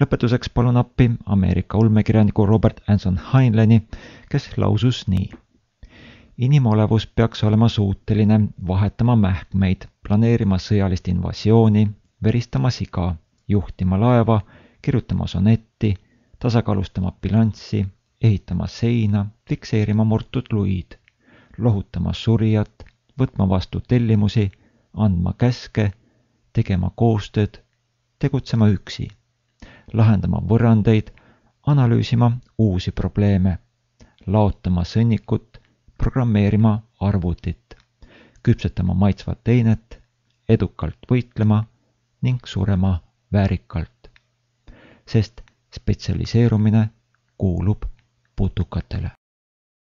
lõpetuseks palun appi Ameerika ulmekirjaniku Robert Anson Heinleini, kes lausus nii. inimolevus peaks olema suuteline vahetama mähkmeid, planeerima sõjalist invasiooni, veristama siga, juhtima laeva, kirjutama sonetti, tasakaalustama bilanssi, ehitama seina, fikseerima murtud luid, lohutama surijat, võtma vastu tellimusi, andma käske, tegema koostööd, tegutsema üksi, lahendama võrrandeid, analüüsima uusi probleeme, laotama sõnnikut, programmeerima arvutit, küpsetama maitsvat einet, edukalt võitlema ning surema väärikalt. sest spetsialiseerumine kuulub putukatele.